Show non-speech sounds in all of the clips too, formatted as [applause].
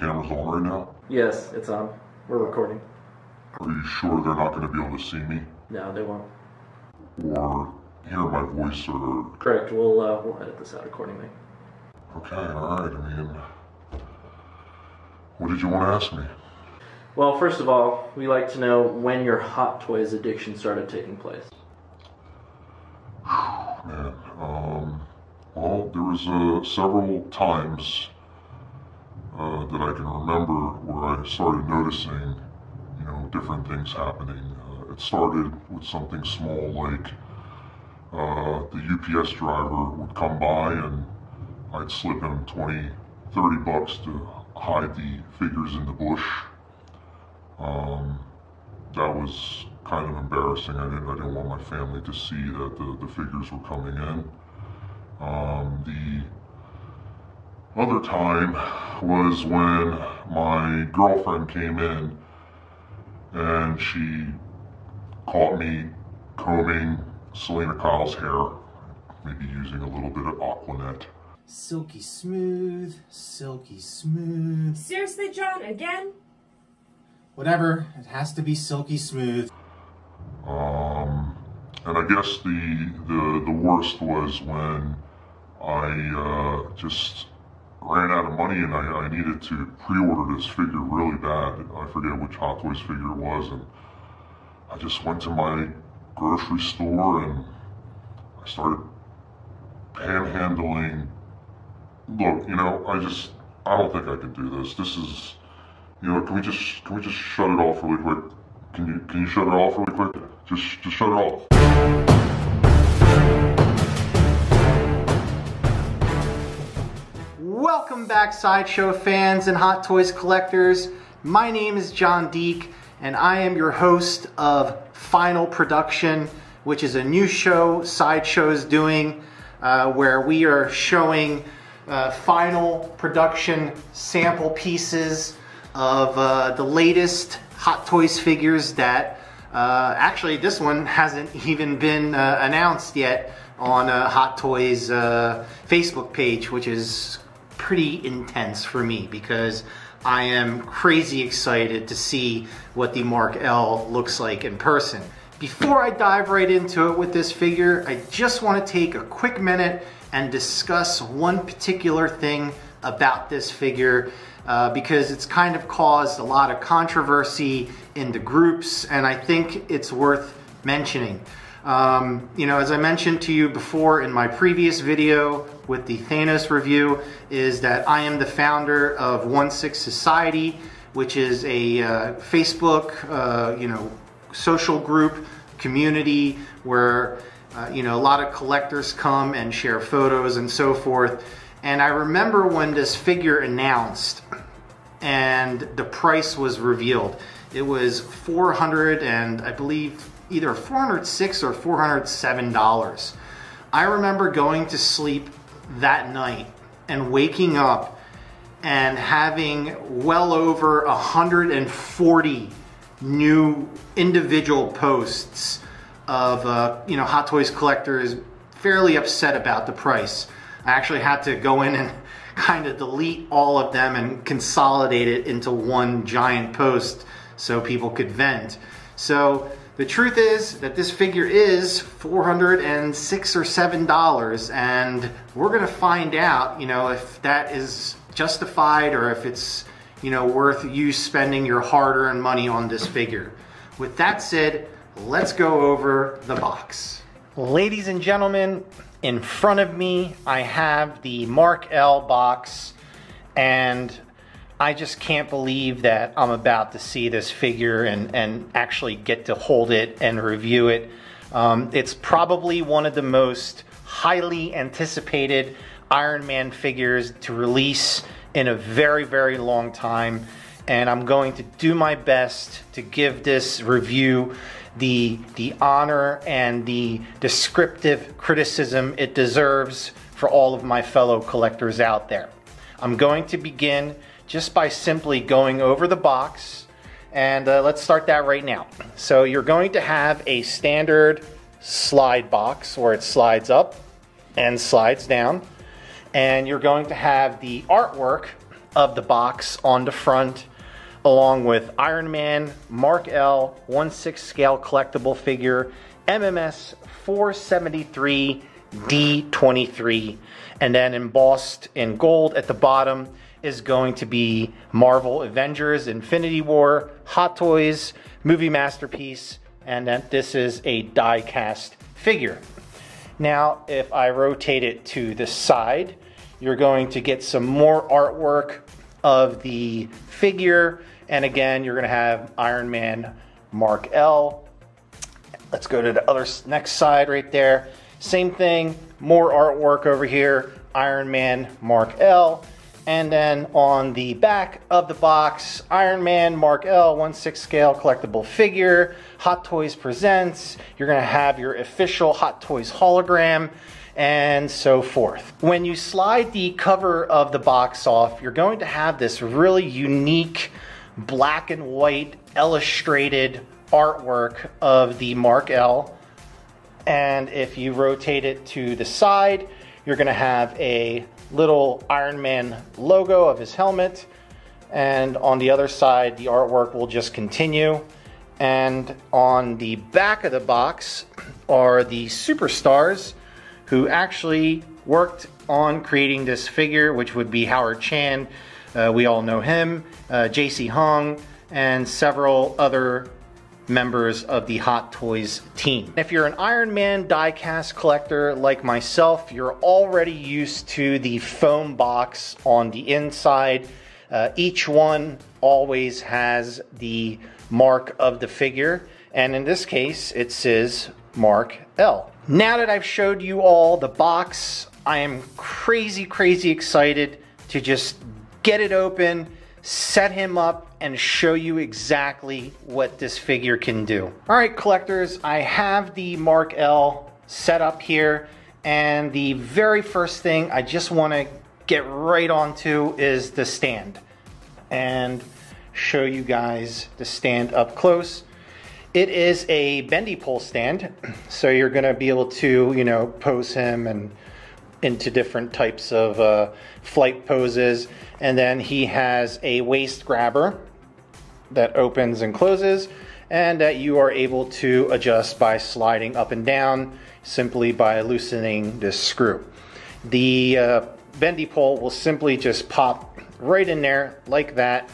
camera's on right now? Yes, it's on. We're recording. Are you sure they're not going to be able to see me No, they won't. or hear my voice or? Correct. We'll uh, we'll edit this out accordingly. Okay, all right. I mean, what did you want to ask me? Well, first of all, we like to know when your Hot Toys addiction started taking place. Man, um, well, there was uh, several times uh, that I can remember where I started noticing, you know, different things happening. Uh, it started with something small like uh, the UPS driver would come by and I'd slip him 20, 30 bucks to hide the figures in the bush. Um, that was kind of embarrassing. I didn't, I didn't want my family to see that the, the figures were coming in. Um, the other time was when my girlfriend came in and she caught me combing Selina Kyle's hair, maybe using a little bit of Aquanet. Silky smooth, silky smooth. Seriously, Jon, again? Whatever, it has to be silky smooth. Um, and I guess the, the, the worst was when I uh, just ran out of money and I, I needed to pre-order this figure really bad. I forget which Hot Toys figure it was, and I just went to my grocery store and I started panhandling. Look, you know, I just I don't think I can do this. This is, you know, can we just can we just shut it off really quick? Can you can you shut it off really quick? Just just shut it off. Welcome back, Sideshow fans and Hot Toys collectors. My name is Jon Deak, and I am your host of Final Production, which is a new show Sideshow is doing, uh, where we are showing uh, final production sample pieces of uh, the latest Hot Toys figures that uh, actually this one hasn't [laughs] even been uh, announced yet on uh, Hot Toys Facebook page, which is pretty intense for me because I am crazy excited to see what the Mark L looks like in person. Before I dive right into it with this figure, I just want to take a quick minute and discuss one particular thing about this figure uh, because it's kind of caused a lot of controversy in the groups and I think it's worth mentioning. Um, you know, as I mentioned to you before in my previous video with the Thanos review, is that I am the founder of One Sixth Society, which is a uh, Facebook, uh, you know, social group community where uh, you know a lot of collectors come and share photos and so forth. And I remember when this figure announced and the price was revealed. It was 400 and I believe either 406 or 407 dollars. I remember going to sleep that night and waking up and having well over 140 new individual posts of uh, you know Hot Toys collectors fairly upset about the price. I actually had to go in and [laughs] kind of delete all of them and consolidate it into one giant post so people could vent. So the truth is that this figure is 406 or 7 dollars and we're going to find out, you know, if that is justified or if it's, you know, worth you spending your hard-earned money on this figure. With that said, let's go over the box. Ladies and gentlemen, in front of me I have the Mark L box and I just can't believe that I'm about to see this figure and, and actually get to hold it and review it. Um, it's probably one of the most highly anticipated Iron Man figures to release in a very, very long time. And I'm going to do my best to give this review the, the honor and the descriptive criticism it deserves for all of my fellow collectors out there. I'm going to begin just by simply going over the box and uh, let's start that right now. So you're going to have a standard slide box where it slides up and slides down and you're going to have the artwork of the box on the front, along with Iron Man Mark L 1 6 scale collectible figure, MMS 473 D23. And then embossed in gold at the bottom is going to be Marvel Avengers Infinity War, Hot Toys, Movie Masterpiece, and then this is a die cast figure. Now, if I rotate it to the side, you're going to get some more artwork of the figure. And again, you're going to have Iron Man Mark L. Let's go to the other next side right there. Same thing, more artwork over here, Iron Man Mark L. And then on the back of the box, Iron Man Mark L 1 6 scale collectible figure. Hot Toys presents. You're going to have your official Hot Toys hologram and so forth. When you slide the cover of the box off, you're going to have this really unique black and white illustrated artwork of the Mark L. And if you rotate it to the side, you're going to have a little Iron Man logo of his helmet. And on the other side, the artwork will just continue. And on the back of the box are the superstars who actually worked on creating this figure, which would be Howard Chan. Uh, we all know him, uh, JC Hong, and several other members of the Hot Toys team. If you're an Iron Man diecast collector like myself, you're already used to the foam box on the inside. Uh, each one always has the mark of the figure, and in this case, it says Mark L. Now that I've showed you all the box, I am crazy, crazy excited to just get it open, set him up, and show you exactly what this figure can do. All right, collectors, I have the Mark L set up here, and the very first thing I just want to get right onto is the stand and show you guys the stand up close. It is a bendy pole stand, [clears throat] so you're going to be able to, you know, pose him and into different types of uh, flight poses. And then he has a waist grabber that opens and closes and that you are able to adjust by sliding up and down simply by loosening this screw. The uh, bendy pole will simply just pop right in there like that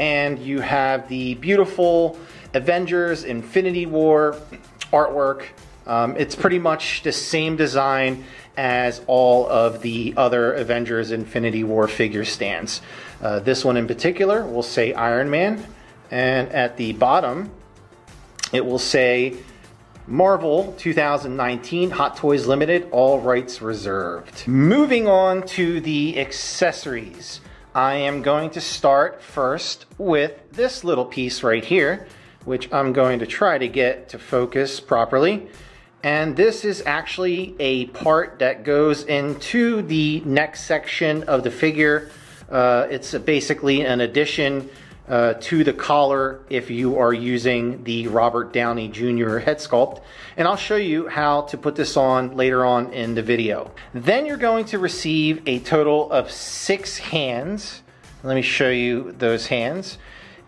and you have the beautiful Avengers Infinity War artwork. Um, it's pretty much the same design as all of the other Avengers Infinity War figure stands. Uh, this one in particular will say Iron Man, and at the bottom it will say Marvel 2019 Hot Toys Limited, all rights reserved. Moving on to the accessories. I am going to start first with this little piece right here, which I'm going to try to get to focus properly. And this is actually a part that goes into the neck section of the figure. Uh, it's basically an addition uh, to the collar if you are using the Robert Downey Jr. head sculpt. And I'll show you how to put this on later on in the video. Then you're going to receive a total of six hands. Let me show you those hands.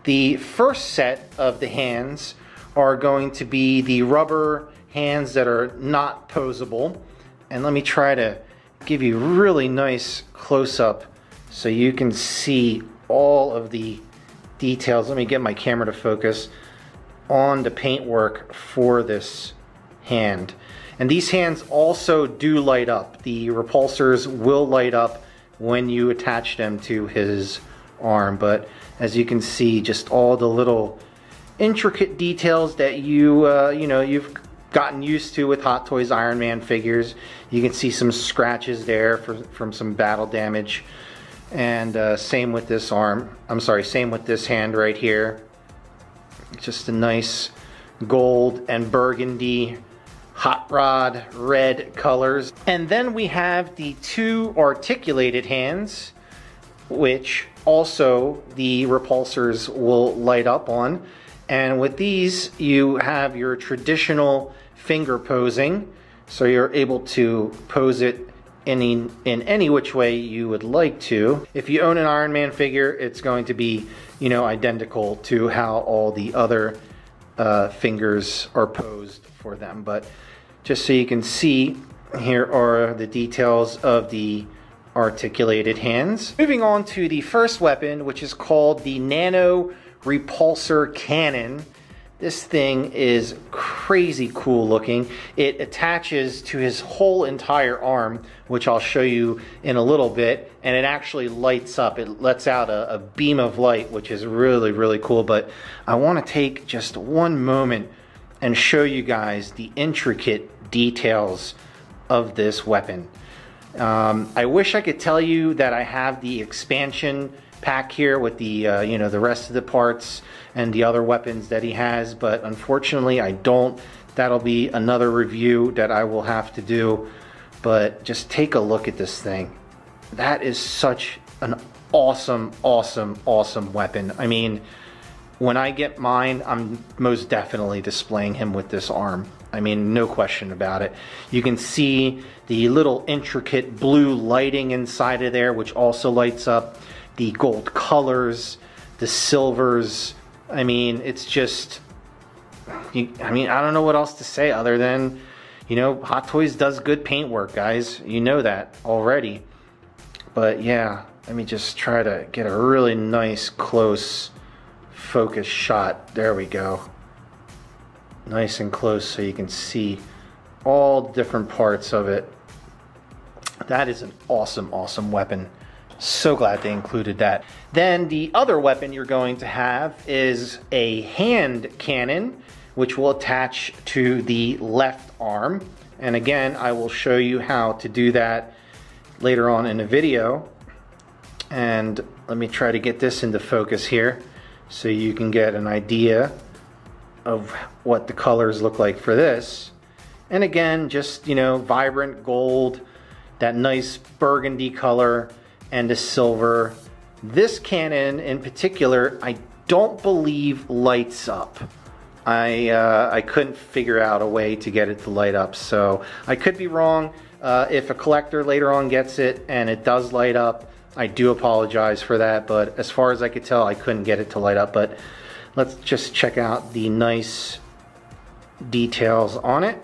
The first set of the hands are going to be the rubber hands that are not posable. And let me try to give you really nice close up so you can see all of the details. Let me get my camera to focus on the paintwork for this hand. And these hands also do light up. The repulsors will light up when you attach them to his arm. But as you can see, just all the little intricate details that you, uh, you know, you've gotten used to with Hot Toys Iron Man figures. You can see some scratches there for, from some battle damage. And uh, same with this arm. I'm sorry, same with this hand right here. Just a nice gold and burgundy hot rod red colors. And then we have the two articulated hands, which also the repulsors will light up on. And with these, you have your traditional finger posing. So you're able to pose it any in any which way you would like to. If you own an Iron Man figure, it's going to be, you know, identical to how all the other uh, fingers are posed for them. But just so you can see, here are the details of the articulated hands. Moving on to the first weapon, which is called the Nano Repulsor Cannon. This thing is crazy cool looking. It attaches to his whole entire arm, which I'll show you in a little bit, and it actually lights up. It lets out a, a beam of light, which is really, really cool. But I want to take just one moment and show you guys the intricate details of this weapon. Um, I wish I could tell you that I have the expansion pack here with the uh, you know the rest of the parts and the other weapons that he has but unfortunately I don't. That'll be another review that I will have to do but just take a look at this thing. That is such an awesome awesome awesome weapon. I mean when I get mine I'm most definitely displaying him with this arm. I mean, no question about it. You can see the little intricate blue lighting inside of there, which also lights up the gold colors, the silvers. I mean, it's just, I mean, I don't know what else to say other than, you know, Hot Toys does good paint work, guys. You know that already. But yeah, let me just try to get a really nice close focus shot. There we go. Nice and close so you can see all different parts of it. That is an awesome, awesome weapon. So glad they included that. Then the other weapon you're going to have is a hand cannon, which will attach to the left arm. And again, I will show you how to do that later on in the video. And let me try to get this into focus here so you can get an idea of what the colors look like for this. And again, just, you know, vibrant gold, that nice burgundy color and a silver. This cannon in particular, I don't believe lights up. I, uh, I couldn't figure out a way to get it to light up, so I could be wrong. Uh, if a collector later on gets it and it does light up, I do apologize for that, but as far as I could tell, I couldn't get it to light up. But let's just check out the nice details on it.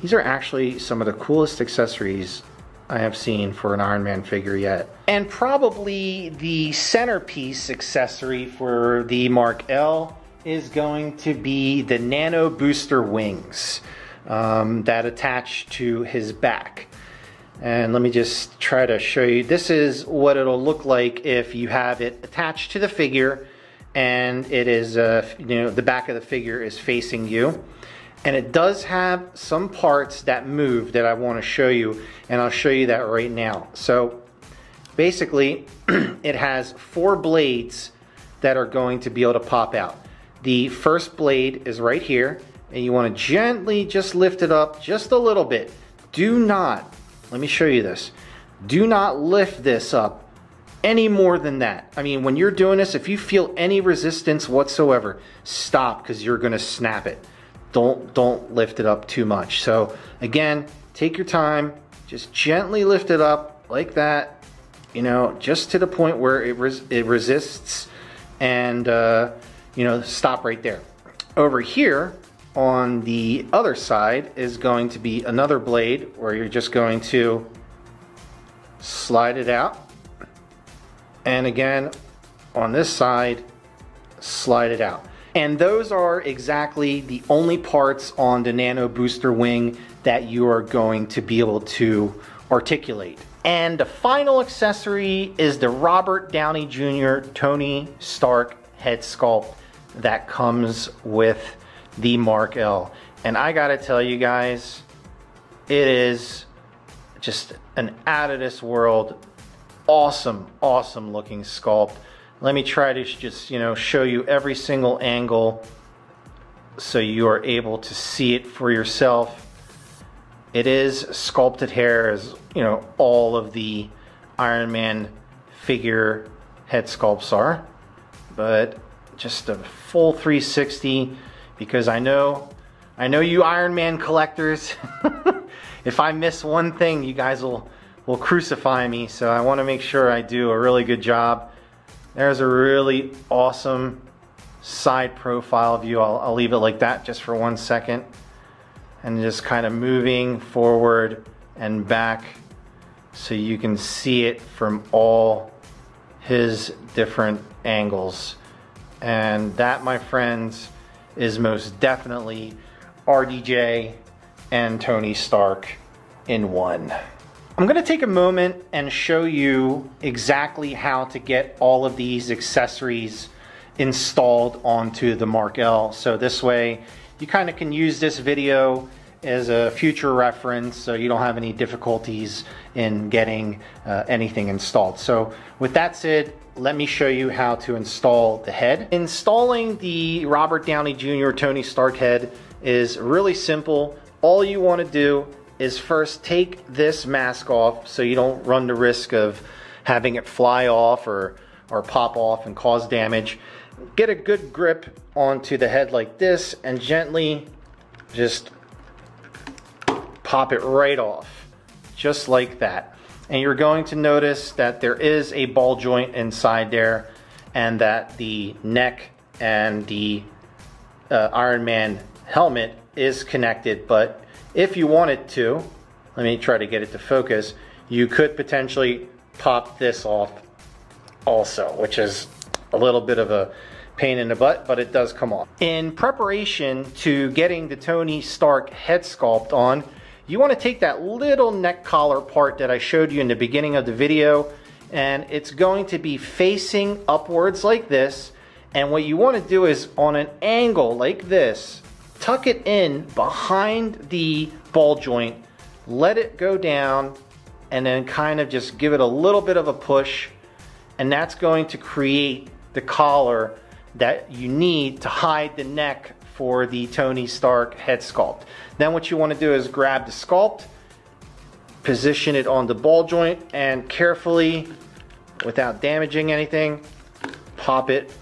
These are actually some of the coolest accessories I have seen for an Iron Man figure yet. And probably the centerpiece accessory for the Mark L is going to be the Nano Booster wings um, that attach to his back. And let me just try to show you. This is what it'll look like if you have it attached to the figure and it is, uh, you know, the back of the figure is facing you. And it does have some parts that move that I want to show you, and I'll show you that right now. So basically, [clears throat] it has four blades that are going to be able to pop out. The first blade is right here, and you want to gently just lift it up just a little bit. Do not, let me show you this, do not lift this up any more than that. I mean, when you're doing this, if you feel any resistance whatsoever, stop because you're going to snap it don't don't lift it up too much. So again, take your time, just gently lift it up like that, you know, just to the point where it res it resists, and uh, you know, stop right there. Over here on the other side is going to be another blade where you're just going to slide it out, and again on this side, slide it out. And those are exactly the only parts on the Nano Booster Wing that you are going to be able to articulate. And the final accessory is the Robert Downey Jr. Tony Stark head sculpt that comes with the Mark L. And I gotta tell you guys, it is just an out of this world, awesome, awesome looking sculpt. Let me try to just, you know, show you every single angle so you are able to see it for yourself. It is sculpted hair as, you know, all of the Iron Man figure head sculpts are. But just a full 360 because I know I know you Iron Man collectors. [laughs] if I miss one thing, you guys will, will crucify me. So I want to make sure I do a really good job. There's a really awesome side profile view. I'll, I'll leave it like that just for one second. And just kind of moving forward and back so you can see it from all his different angles. And that, my friends, is most definitely RDJ and Tony Stark in one. I'm gonna take a moment and show you exactly how to get all of these accessories installed onto the Mark L. So this way you kind of can use this video as a future reference so you don't have any difficulties in getting uh, anything installed. So with that said, let me show you how to install the head. Installing the Robert Downey Jr. Tony Stark head is really simple. All you want to do is first take this mask off so you don't run the risk of having it fly off or, or pop off and cause damage. Get a good grip onto the head like this and gently just pop it right off, just like that. And you're going to notice that there is a ball joint inside there and that the neck and the uh, Iron Man helmet is connected. But if you wanted to, let me try to get it to focus, you could potentially pop this off also, which is a little bit of a pain in the butt, but it does come off. In preparation to getting the Tony Stark head sculpt on, you want to take that little neck collar part that I showed you in the beginning of the video and it's going to be facing upwards like this and what you want to do is on an angle like this tuck it in behind the ball joint let it go down and then kind of just give it a little bit of a push and that's going to create the collar that you need to hide the neck for the Tony Stark head sculpt. Then what you want to do is grab the sculpt, position it on the ball joint, and carefully, without damaging anything, pop it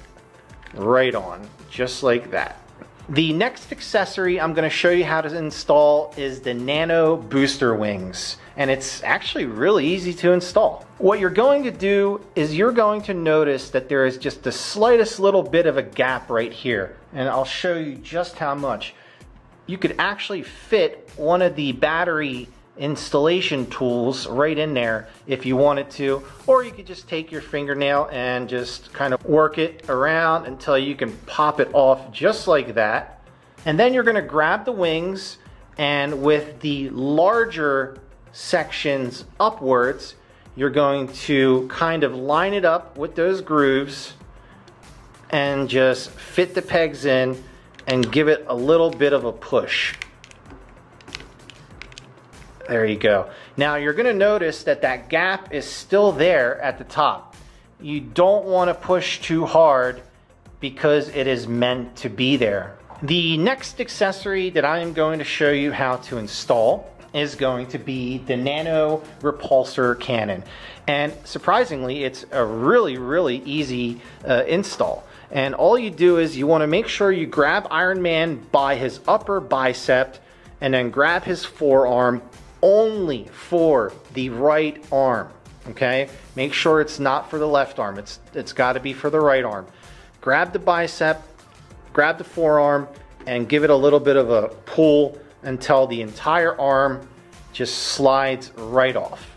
right on, just like that. The next accessory I'm going to show you how to install is the Nano Booster Wings. And it's actually really easy to install. What you're going to do is you're going to notice that there is just the slightest little bit of a gap right here. And I'll show you just how much. You could actually fit one of the battery installation tools right in there if you wanted to. Or you could just take your fingernail and just kind of work it around until you can pop it off just like that. And then you're going to grab the wings and with the larger sections upwards you're going to kind of line it up with those grooves and just fit the pegs in and give it a little bit of a push there you go. Now you're going to notice that that gap is still there at the top. You don't want to push too hard because it is meant to be there. The next accessory that I am going to show you how to install is going to be the Nano Repulsor Cannon. And surprisingly, it's a really, really easy uh, install. And all you do is you want to make sure you grab Iron Man by his upper bicep and then grab his forearm only for the right arm. Okay, make sure it's not for the left arm. It's it's got to be for the right arm. Grab the bicep, grab the forearm, and give it a little bit of a pull until the entire arm just slides right off.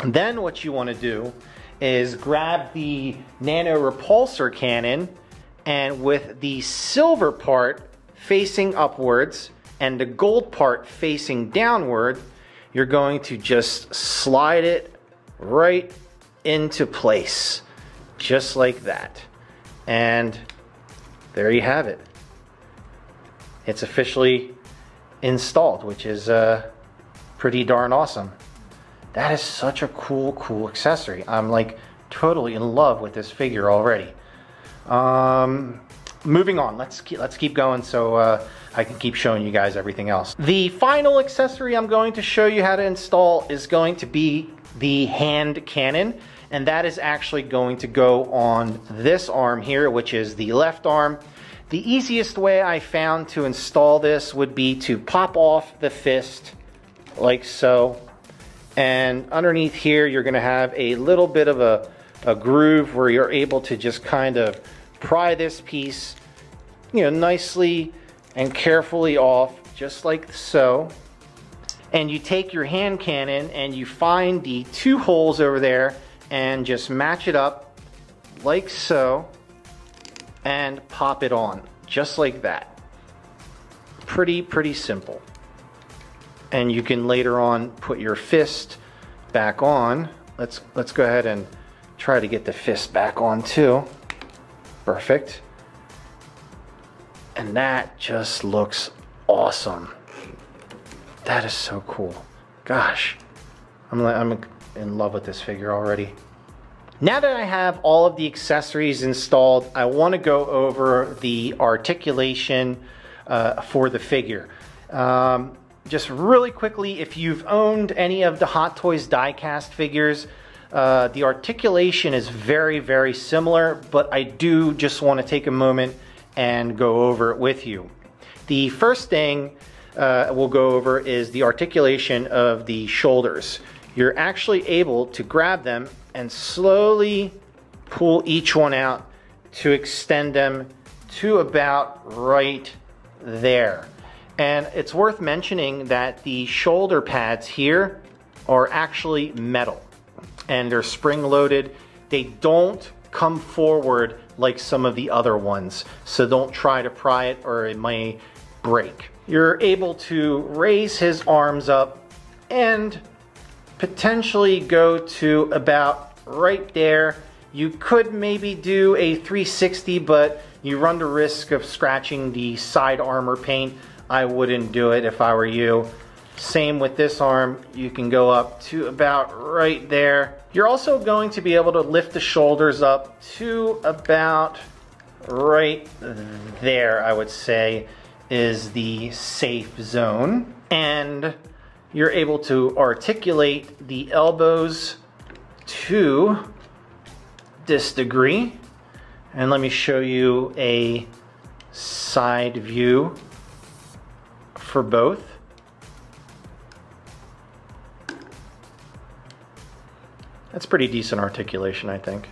And then what you want to do is grab the nano repulsor cannon and with the silver part facing upwards and the gold part facing downward, you're going to just slide it right into place, just like that. And there you have it. It's officially installed, which is uh, pretty darn awesome. That is such a cool, cool accessory. I'm like totally in love with this figure already. Um, moving on, let's keep, let's keep going so uh, I can keep showing you guys everything else. The final accessory I'm going to show you how to install is going to be the hand cannon and that is actually going to go on this arm here which is the left arm The easiest way I found to install this would be to pop off the fist like so. And underneath here, you're gonna have a little bit of a, a groove where you're able to just kind of pry this piece, you know, nicely and carefully off, just like so. And you take your hand cannon and you find the two holes over there and just match it up like so and pop it on just like that. Pretty, pretty simple. And you can later on put your fist back on. Let's, let's go ahead and try to get the fist back on too. Perfect. And that just looks awesome. That is so cool. Gosh, I'm, I'm in love with this figure already. Now that I have all of the accessories installed, I want to go over the articulation uh, for the figure. Um, just really quickly, if you've owned any of the Hot Toys diecast figures, uh, the articulation is very, very similar, but I do just want to take a moment and go over it with you. The first thing uh, we'll go over is the articulation of the shoulders. You're actually able to grab them and slowly pull each one out to extend them to about right there. And it's worth mentioning that the shoulder pads here are actually metal and they're spring loaded. They don't come forward like some of the other ones. So don't try to pry it or it may break. You're able to raise his arms up and potentially go to about right there. You could maybe do a 360, but you run the risk of scratching the side armor paint. I wouldn't do it if I were you. Same with this arm, you can go up to about right there. You're also going to be able to lift the shoulders up to about right there, I would say, is the safe zone. And you're able to articulate the elbows to this degree. And let me show you a side view for both. That's pretty decent articulation, I think.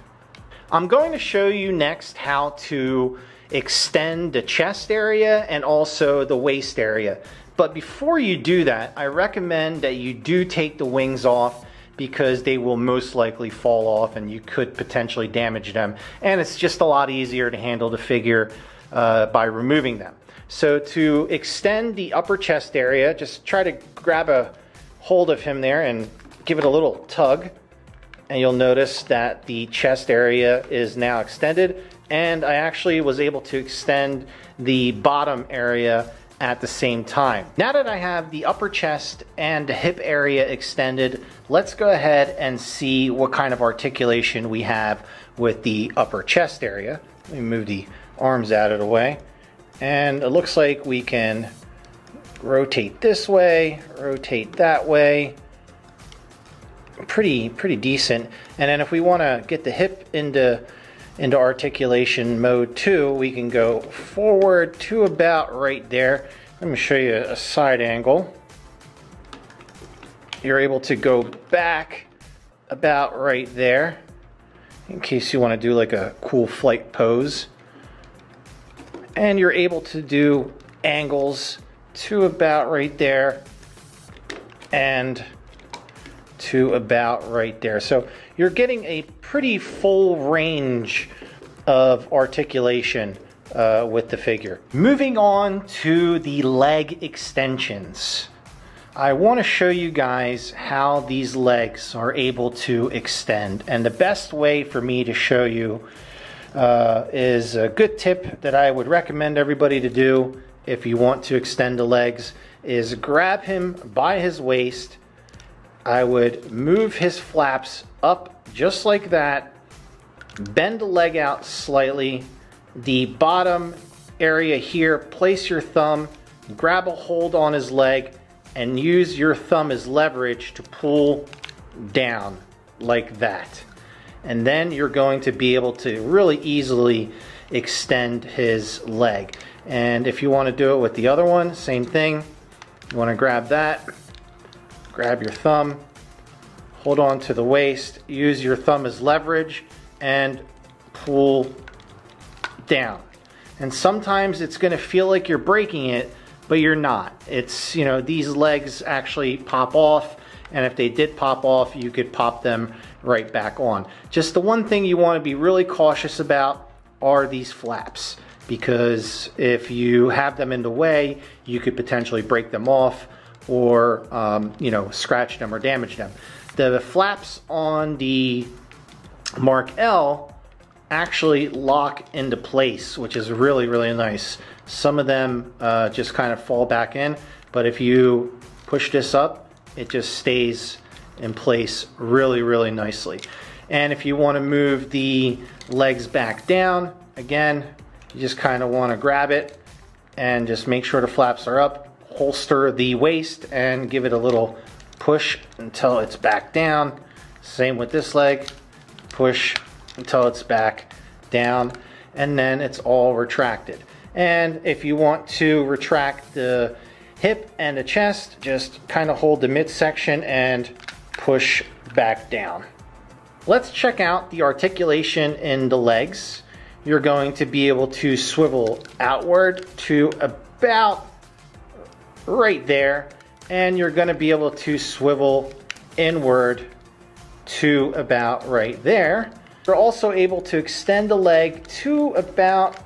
I'm going to show you next how to extend the chest area and also the waist area. But before you do that, I recommend that you do take the wings off because they will most likely fall off and you could potentially damage them. And it's just a lot easier to handle the figure uh, by removing them. So to extend the upper chest area, just try to grab a hold of him there and give it a little tug and you'll notice that the chest area is now extended and I actually was able to extend the bottom area at the same time. Now that I have the upper chest and the hip area extended, let's go ahead and see what kind of articulation we have with the upper chest area. Let me move the arms out of the way. And it looks like we can rotate this way, rotate that way, pretty pretty decent. And then if we want to get the hip into into articulation mode too, we can go forward to about right there. Let me show you a side angle. You're able to go back about right there in case you want to do like a cool flight pose. And you're able to do angles to about right there and to about right there. So you're getting a pretty full range of articulation uh, with the figure. Moving on to the leg extensions. I want to show you guys how these legs are able to extend. And the best way for me to show you uh, is a good tip that I would recommend everybody to do if you want to extend the legs is grab him by his waist I would move his flaps up just like that, bend the leg out slightly, the bottom area here, place your thumb, grab a hold on his leg, and use your thumb as leverage to pull down like that. And then you're going to be able to really easily extend his leg. And if you want to do it with the other one, same thing. You want to grab that, grab your thumb, hold on to the waist, use your thumb as leverage, and pull down. And sometimes it's going to feel like you're breaking it, but you're not. It's, you know, these legs actually pop off, and if they did pop off, you could pop them right back on. Just the one thing you want to be really cautious about are these flaps because if you have them in the way, you could potentially break them off or, um, you know, scratch them or damage them. The flaps on the Mark L actually lock into place, which is really, really nice. Some of them uh, just kind of fall back in, but if you push this up, it just stays in place really, really nicely. And if you want to move the legs back down, again, you just kind of want to grab it and just make sure the flaps are up, holster the waist and give it a little push until it's back down. Same with this leg, push until it's back down and then it's all retracted. And if you want to retract the hip and the chest, just kind of hold the midsection and push back down. Let's check out the articulation in the legs. You're going to be able to swivel outward to about right there, and you're going to be able to swivel inward to about right there. You're also able to extend the leg to about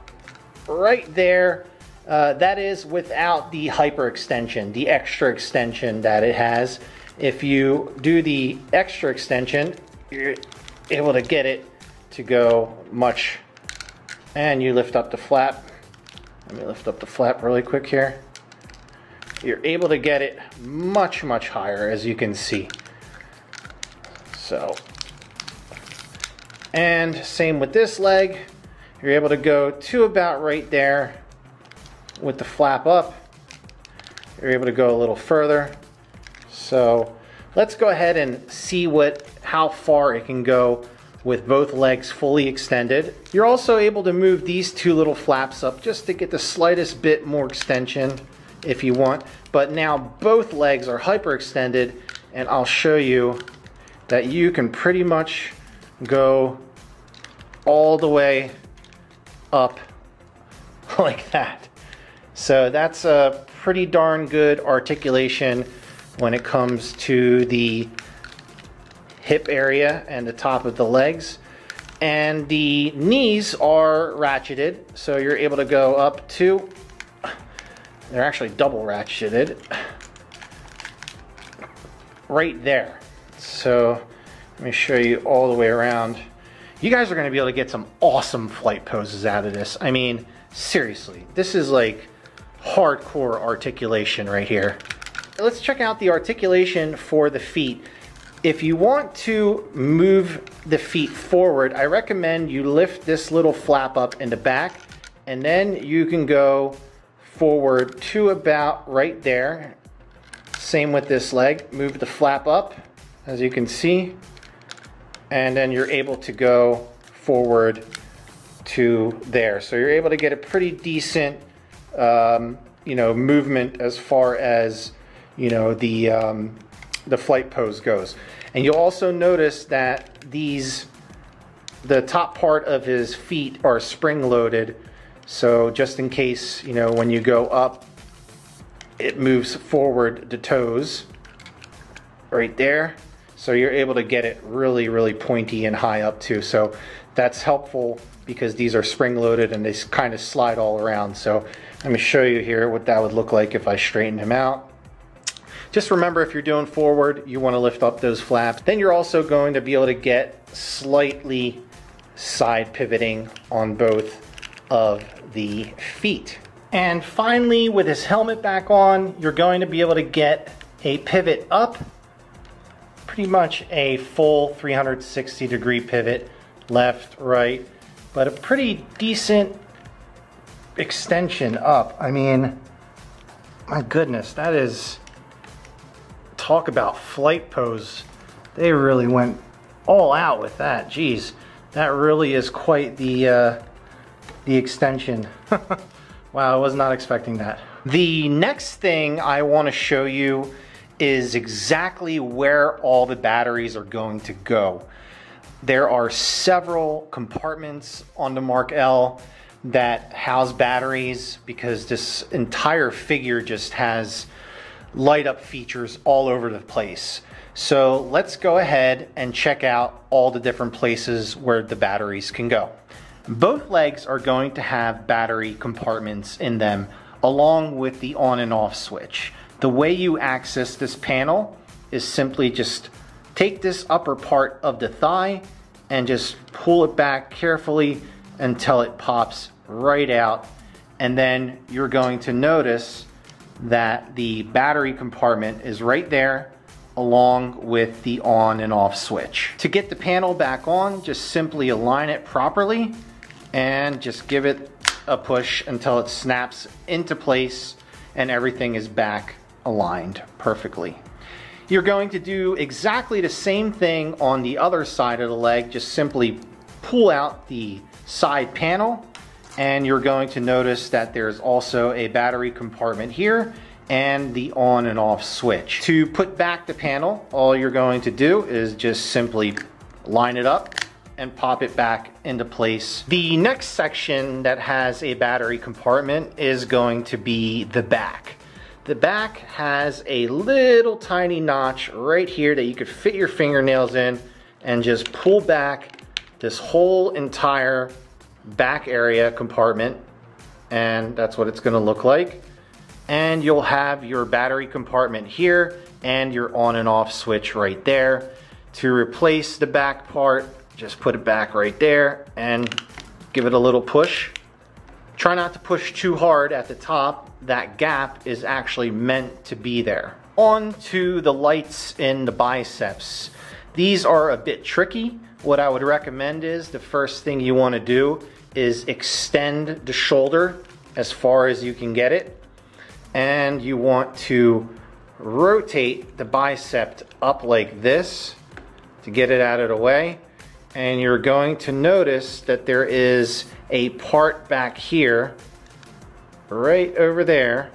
right there. Uh, that is without the hyperextension, the extra extension that it has. If you do the extra extension, you're able to get it to go much. And you lift up the flap. Let me lift up the flap really quick here. You're able to get it much, much higher as you can see. So, and same with this leg. You're able to go to about right there with the flap up. You're able to go a little further. So let's go ahead and see what how far it can go with both legs fully extended. You're also able to move these two little flaps up just to get the slightest bit more extension if you want. But now both legs are hyperextended and I'll show you that you can pretty much go all the way up [laughs] like that. So that's a pretty darn good articulation when it comes to the hip area and the top of the legs. And the knees are ratcheted, so you're able to go up to, they're actually double ratcheted, right there. So let me show you all the way around. You guys are gonna be able to get some awesome flight poses out of this. I mean, seriously, this is like hardcore articulation right here. Let's check out the articulation for the feet. If you want to move the feet forward, I recommend you lift this little flap up in the back and then you can go forward to about right there. Same with this leg. Move the flap up, as you can see, and then you're able to go forward to there. So you're able to get a pretty decent, um, you know, movement as far as you know, the, um, the flight pose goes. And you'll also notice that these, the top part of his feet are spring loaded. So just in case, you know, when you go up, it moves forward the toes right there. So you're able to get it really, really pointy and high up too. So that's helpful because these are spring loaded and they kind of slide all around. So let me show you here what that would look like if I straighten him out. Just remember if you're doing forward, you want to lift up those flaps. Then you're also going to be able to get slightly side pivoting on both of the feet. And finally, with his helmet back on, you're going to be able to get a pivot up, pretty much a full 360 degree pivot, left, right, but a pretty decent extension up. I mean, my goodness, that is talk about flight pose. They really went all out with that. Geez, that really is quite the uh, the extension. [laughs] wow, I was not expecting that. The next thing I want to show you is exactly where all the batteries are going to go. There are several compartments on the Mark L that house batteries because this entire figure just has light up features all over the place. So let's go ahead and check out all the different places where the batteries can go. Both legs are going to have battery compartments in them along with the on and off switch. The way you access this panel is simply just take this upper part of the thigh and just pull it back carefully until it pops right out. And then you're going to notice that the battery compartment is right there along with the on and off switch. To get the panel back on, just simply align it properly and just give it a push until it snaps into place and everything is back aligned perfectly. You're going to do exactly the same thing on the other side of the leg, just simply pull out the side panel and you're going to notice that there's also a battery compartment here and the on and off switch. To put back the panel, all you're going to do is just simply line it up and pop it back into place. The next section that has a battery compartment is going to be the back. The back has a little tiny notch right here that you could fit your fingernails in and just pull back this whole entire back area compartment and that's what it's going to look like and you'll have your battery compartment here and your on and off switch right there to replace the back part just put it back right there and give it a little push. Try not to push too hard at the top. That gap is actually meant to be there. On to the lights in the biceps. These are a bit tricky. What I would recommend is the first thing you want to do is extend the shoulder as far as you can get it. And you want to rotate the bicep up like this to get it out of the way. And you're going to notice that there is a part back here, right over there,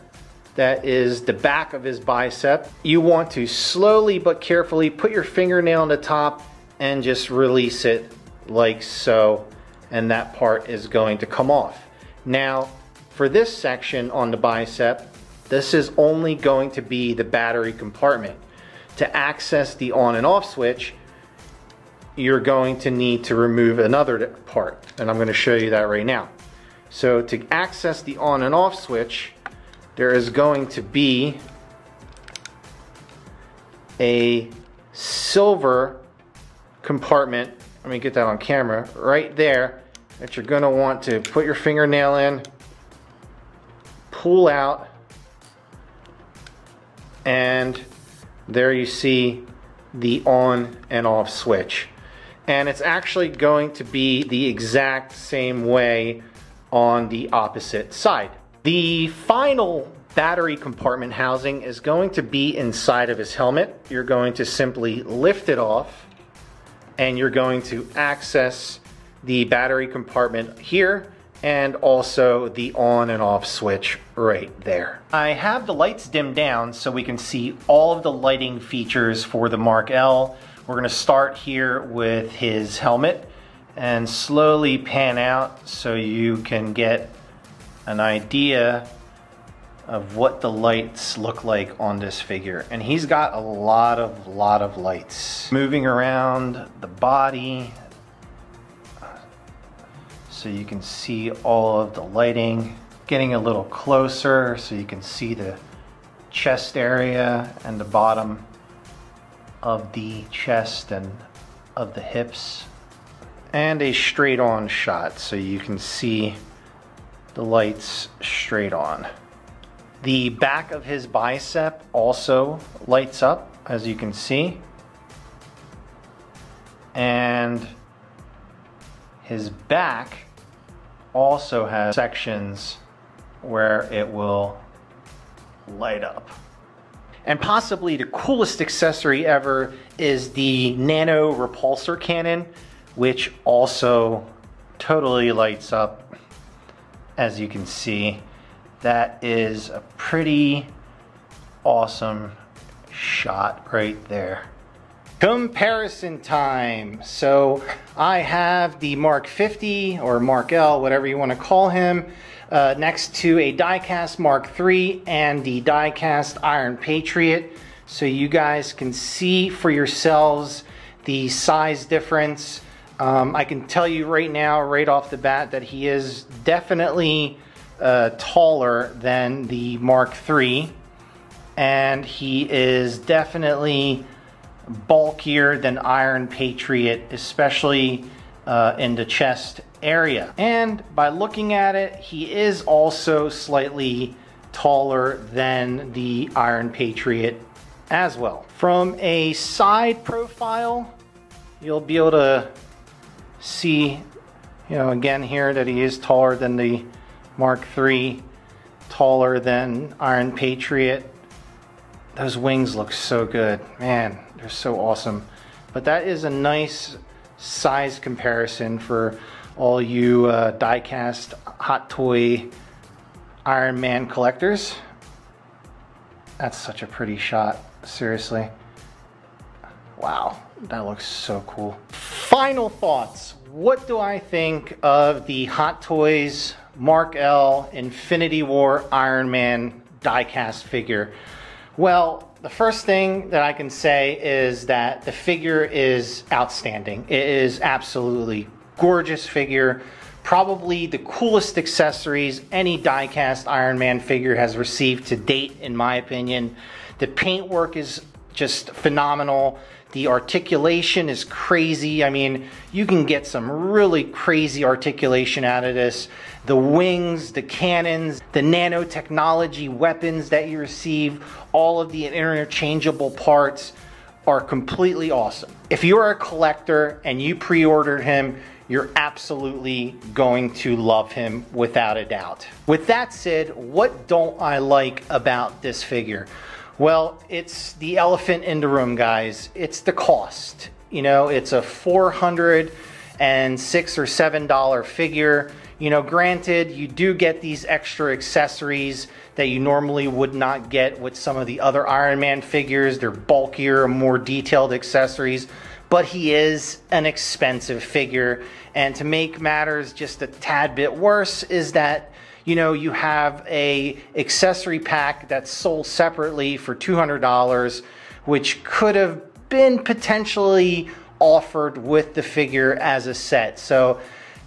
that is the back of his bicep. You want to slowly but carefully put your fingernail on the top and just release it like so and that part is going to come off. Now, for this section on the bicep, this is only going to be the battery compartment. To access the on and off switch, you're going to need to remove another part, and I'm going to show you that right now. So to access the on and off switch, there is going to be a silver compartment, let me get that on camera, right there that you're going to want to put your fingernail in, pull out, and there you see the on and off switch. And it's actually going to be the exact same way on the opposite side. The final battery compartment housing is going to be inside of his helmet. You're going to simply lift it off and you're going to access the battery compartment here and also the on and off switch right there. I have the lights dimmed down so we can see all of the lighting features for the Mark L. We're gonna start here with his helmet and slowly pan out so you can get an idea of what the lights look like on this figure. And he's got a lot of, lot of lights. Moving around the body, so you can see all of the lighting. Getting a little closer so you can see the chest area and the bottom of the chest and of the hips. And a straight on shot so you can see the lights straight on. The back of his bicep also lights up as you can see. And his back also has sections where it will light up. And possibly the coolest accessory ever is the Nano Repulsor Cannon, which also totally lights up. as you can see, that is a pretty awesome shot right there. Comparison time. So I have the Mark 50 or Mark L, whatever you want to call him, uh, next to a diecast Mark III and the diecast Iron Patriot. So you guys can see for yourselves the size difference. Um, I can tell you right now, right off the bat, that he is definitely uh, taller than the Mark III, and he is definitely bulkier than Iron Patriot, especially uh, in the chest area. And by looking at it, he is also slightly taller than the Iron Patriot as well. From a side profile, you'll be able to see, you know, again here that he is taller than the Mark III, taller than Iron Patriot. Those wings look so good. Man, they're so awesome. But that is a nice size comparison for all you uh, die-cast hot toy Iron Man collectors. That's such a pretty shot, seriously. Wow, that looks so cool. Final thoughts. What do I think of the Hot Toys Mark L Infinity War Iron Man diecast figure? Well, the first thing that I can say is that the figure is outstanding. It is absolutely gorgeous figure. Probably the coolest accessories any diecast Iron Man figure has received to date, in my opinion. The paintwork is just phenomenal. The articulation is crazy. I mean, you can get some really crazy articulation out of this. The wings, the cannons, the nanotechnology weapons that you receive, all of the interchangeable parts are completely awesome. If you're a collector and you pre-ordered him, you're absolutely going to love him without a doubt. With that said, what don't I like about this figure? Well, it's the elephant in the room, guys. It's the cost. You know, it's a 406 or $7 figure. You know, granted, you do get these extra accessories that you normally would not get with some of the other Iron Man figures. They're bulkier, more detailed accessories, but he is an expensive figure. And to make matters just a tad bit worse is that you know, you have a accessory pack that's sold separately for $200, which could have been potentially offered with the figure as a set. So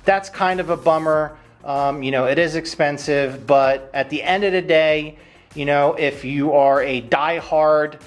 that's kind of a bummer. Um, you know, it is expensive, but at the end of the day, you know, if you are a die-hard,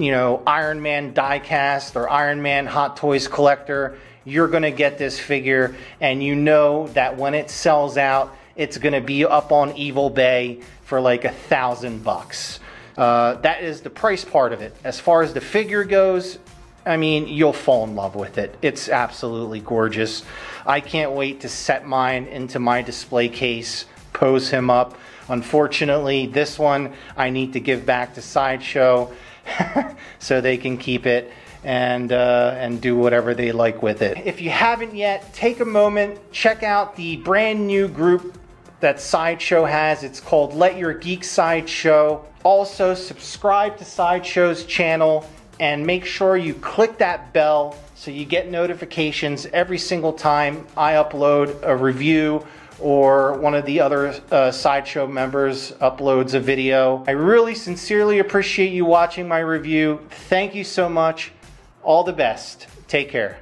you know, Iron Man diecast or Iron Man Hot Toys collector, you're going to get this figure and you know that when it sells out, it's going to be up on Evil Bay for like a thousand bucks. Uh, that is the price part of it. As far as the figure goes, I mean, you'll fall in love with it. It's absolutely gorgeous. I can't wait to set mine into my display case, pose him up. Unfortunately, this one I need to give back to Sideshow [laughs] so they can keep it and uh, and do whatever they like with it. If you haven't yet, take a moment, check out the brand new group that Sideshow has. It's called Let Your Geek Sideshow. Also, subscribe to Sideshow's channel and make sure you click that bell so you get notifications every single time I upload a review or one of the other uh, Sideshow members uploads a video. I really sincerely appreciate you watching my review. Thank you so much. All the best. Take care.